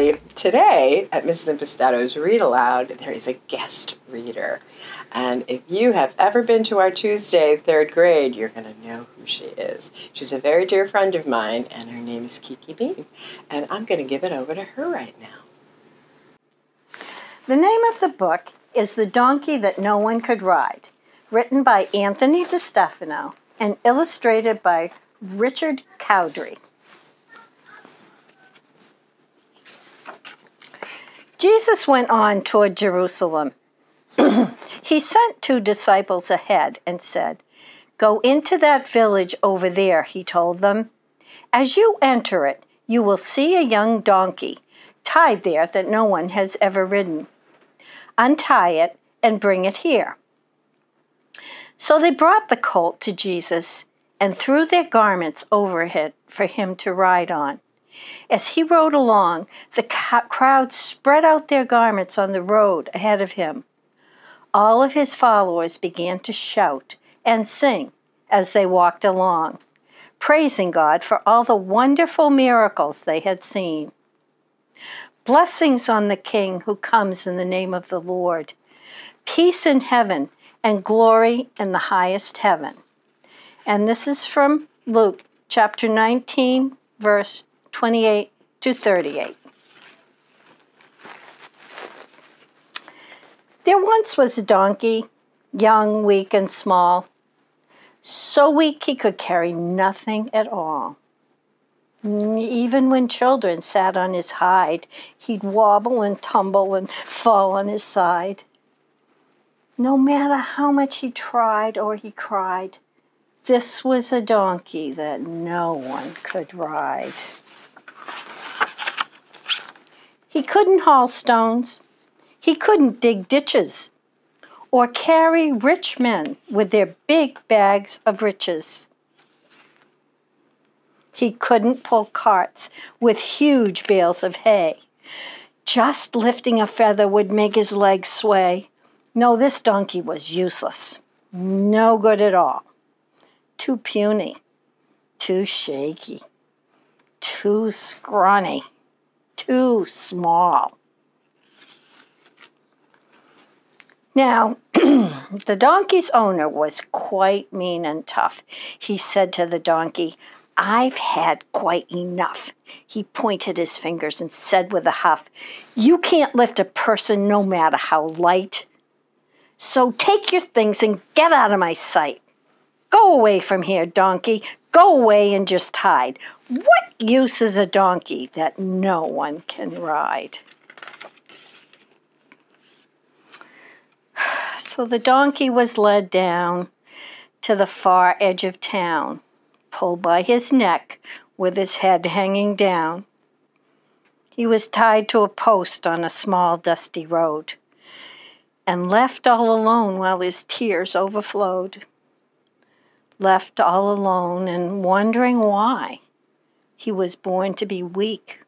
everybody. Today at Mrs. Impastato's Read Aloud, there is a guest reader. And if you have ever been to our Tuesday third grade, you're going to know who she is. She's a very dear friend of mine, and her name is Kiki Bean. And I'm going to give it over to her right now. The name of the book is The Donkey That No One Could Ride, written by Anthony DeStefano and illustrated by Richard Cowdrey. Jesus went on toward Jerusalem. he sent two disciples ahead and said, Go into that village over there, he told them. As you enter it, you will see a young donkey tied there that no one has ever ridden untie it, and bring it here. So they brought the colt to Jesus and threw their garments over it for him to ride on. As he rode along, the crowd spread out their garments on the road ahead of him. All of his followers began to shout and sing as they walked along, praising God for all the wonderful miracles they had seen. Blessings on the King who comes in the name of the Lord. Peace in heaven and glory in the highest heaven. And this is from Luke chapter 19, verse 28 to 38. There once was a donkey, young, weak, and small, so weak he could carry nothing at all. Even when children sat on his hide, he'd wobble and tumble and fall on his side. No matter how much he tried or he cried, this was a donkey that no one could ride. He couldn't haul stones, he couldn't dig ditches, or carry rich men with their big bags of riches. He couldn't pull carts with huge bales of hay. Just lifting a feather would make his legs sway. No, this donkey was useless. No good at all. Too puny. Too shaky. Too scrawny. Too small. Now, the donkey's owner was quite mean and tough. He said to the donkey, I've had quite enough. He pointed his fingers and said with a huff, You can't lift a person no matter how light. So take your things and get out of my sight. Go away from here, donkey. Go away and just hide. What use is a donkey that no one can ride? So the donkey was led down to the far edge of town pulled by his neck with his head hanging down. He was tied to a post on a small dusty road and left all alone while his tears overflowed. Left all alone and wondering why he was born to be weak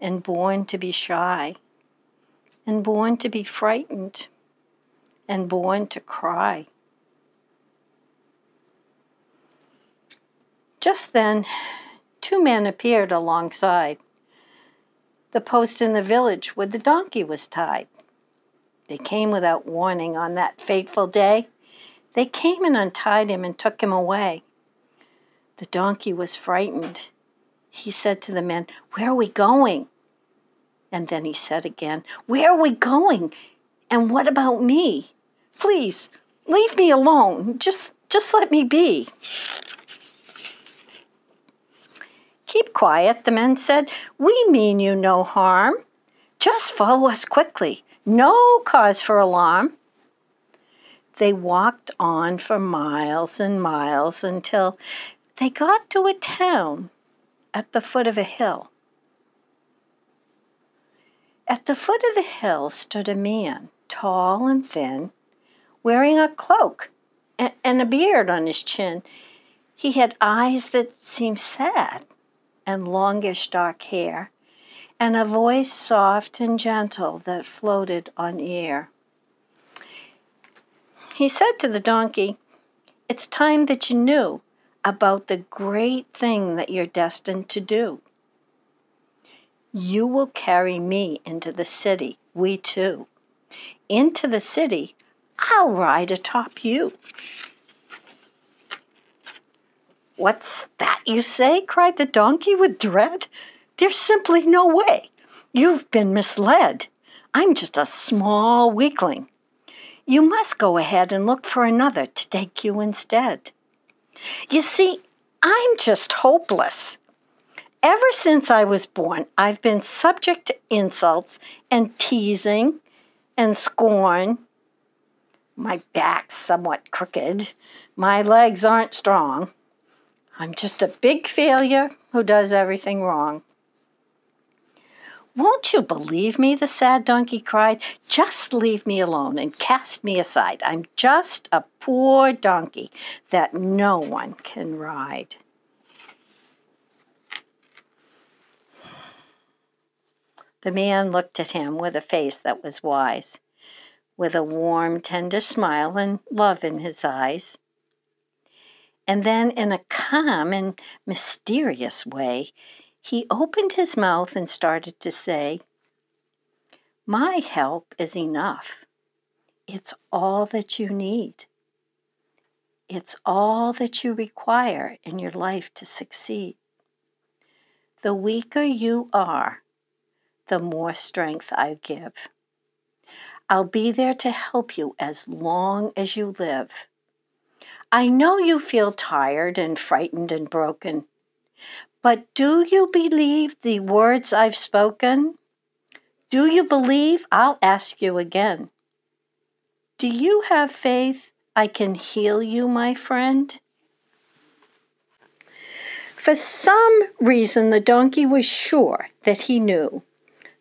and born to be shy and born to be frightened and born to cry. Just then, two men appeared alongside the post in the village where the donkey was tied. They came without warning on that fateful day. They came and untied him and took him away. The donkey was frightened. He said to the men, Where are we going? And then he said again, Where are we going? And what about me? Please, leave me alone. Just just let me be. Keep quiet, the men said. We mean you no harm. Just follow us quickly. No cause for alarm. They walked on for miles and miles until they got to a town at the foot of a hill. At the foot of the hill stood a man, tall and thin, wearing a cloak and a beard on his chin. He had eyes that seemed sad and longish dark hair, and a voice soft and gentle that floated on air. He said to the donkey, It's time that you knew about the great thing that you're destined to do. You will carry me into the city, we two. Into the city, I'll ride atop you. What's that you say? cried the donkey with dread. There's simply no way. You've been misled. I'm just a small weakling. You must go ahead and look for another to take you instead. You see, I'm just hopeless. Ever since I was born, I've been subject to insults and teasing and scorn. My back's somewhat crooked. My legs aren't strong. I'm just a big failure who does everything wrong. Won't you believe me? The sad donkey cried. Just leave me alone and cast me aside. I'm just a poor donkey that no one can ride. The man looked at him with a face that was wise, with a warm, tender smile and love in his eyes. And then, in a calm and mysterious way, he opened his mouth and started to say, My help is enough. It's all that you need. It's all that you require in your life to succeed. The weaker you are, the more strength I give. I'll be there to help you as long as you live. I know you feel tired and frightened and broken, but do you believe the words I've spoken? Do you believe? I'll ask you again. Do you have faith I can heal you, my friend? For some reason, the donkey was sure that he knew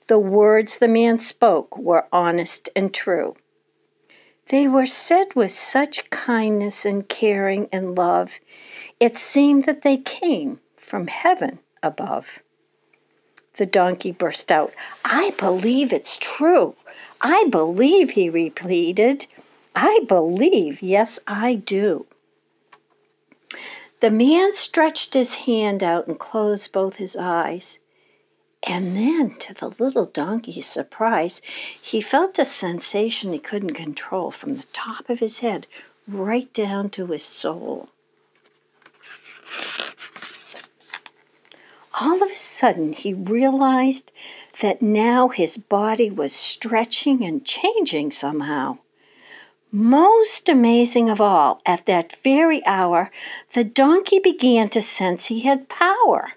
the words the man spoke were honest and true. They were said with such kindness and caring and love, it seemed that they came from heaven above. The donkey burst out, I believe it's true. I believe, he repeated. I believe, yes, I do. The man stretched his hand out and closed both his eyes. And then, to the little donkey's surprise, he felt a sensation he couldn't control from the top of his head right down to his soul. All of a sudden, he realized that now his body was stretching and changing somehow. Most amazing of all, at that very hour, the donkey began to sense he had power.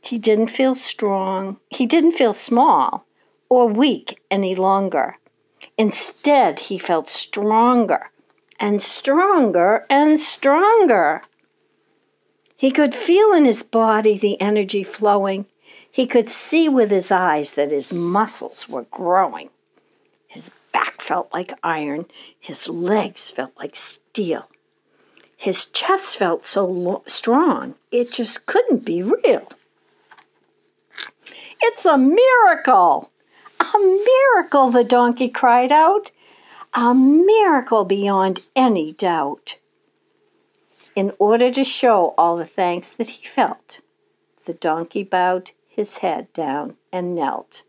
He didn't feel strong, he didn't feel small or weak any longer. Instead, he felt stronger and stronger and stronger. He could feel in his body the energy flowing. He could see with his eyes that his muscles were growing. His back felt like iron, his legs felt like steel. His chest felt so lo- strong, it just couldn't be real. It's a miracle! A miracle, the donkey cried out. A miracle beyond any doubt. In order to show all the thanks that he felt, the donkey bowed his head down and knelt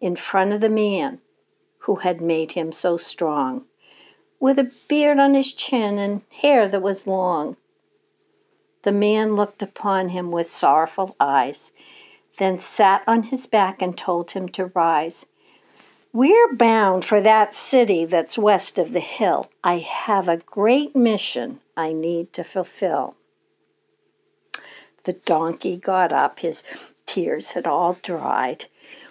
in front of the man who had made him so strong, with a beard on his chin and hair that was long. The man looked upon him with sorrowful eyes then sat on his back and told him to rise. We're bound for that city that's west of the hill. I have a great mission I need to fulfill. The donkey got up. His tears had all dried.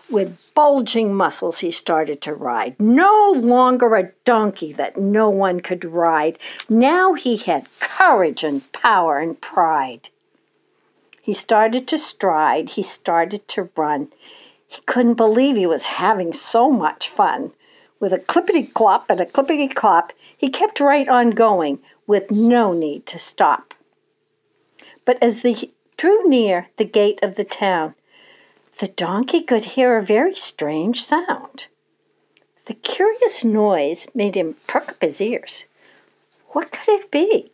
With bulging muscles, he started to ride. No longer a donkey that no one could ride. Now he had courage and power and pride. He started to stride, he started to run. He couldn't believe he was having so much fun. With a clippity clop and a clippity clop, he kept right on going with no need to stop. But as they drew near the gate of the town, the donkey could hear a very strange sound. The curious noise made him perk up his ears. What could it be?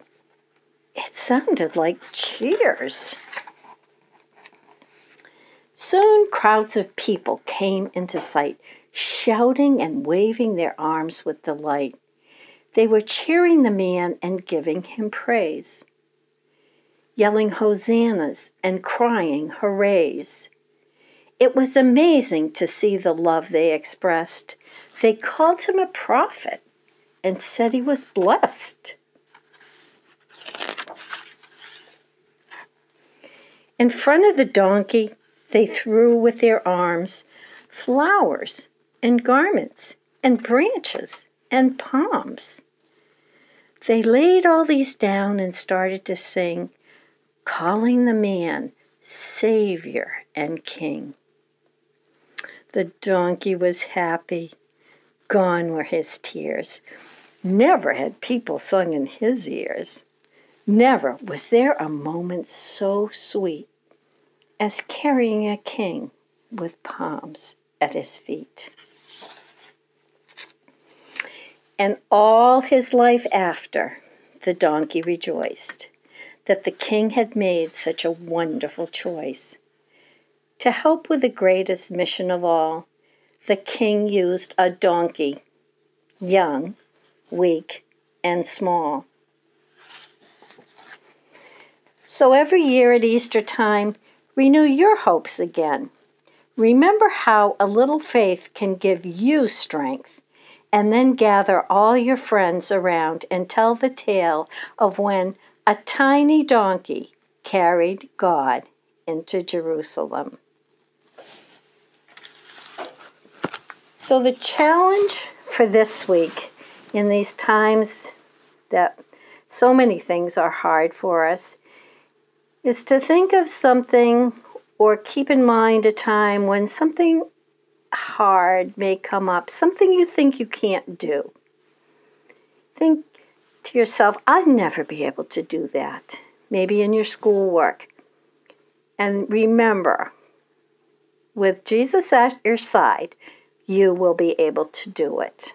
It sounded like cheers. Soon crowds of people came into sight, shouting and waving their arms with delight. They were cheering the man and giving him praise, yelling hosannas and crying hoorays. It was amazing to see the love they expressed. They called him a prophet and said he was blessed. In front of the donkey, they threw with their arms flowers and garments and branches and palms. They laid all these down and started to sing, calling the man Savior and King. The donkey was happy. Gone were his tears. Never had people sung in his ears. Never was there a moment so sweet as carrying a king with palms at his feet. And all his life after, the donkey rejoiced that the king had made such a wonderful choice. To help with the greatest mission of all, the king used a donkey, young, weak, and small. So every year at Easter time, renew your hopes again. Remember how a little faith can give you strength, and then gather all your friends around and tell the tale of when a tiny donkey carried God into Jerusalem. So, the challenge for this week in these times that so many things are hard for us is to think of something or keep in mind a time when something hard may come up, something you think you can't do. Think to yourself, I'd never be able to do that. Maybe in your schoolwork. And remember, with Jesus at your side, you will be able to do it.